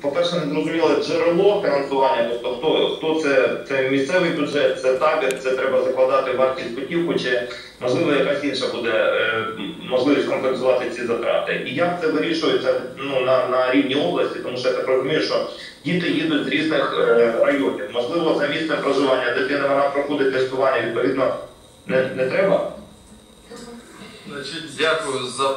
По-перше, не зрозуміло джерело фінансування, тобто хто, хто це, це місцевий бюджет, це табір, це треба закладати вартість путівку, чи можливо якась інша буде е, можливість компенсувати ці затрати. І як це вирішується ну, на, на рівні області, тому що я так розумію, що діти їдуть з різних е, районів. Можливо, за місцем проживання дитина вона проходить тестування, відповідно, не, не треба. Значить, дякую за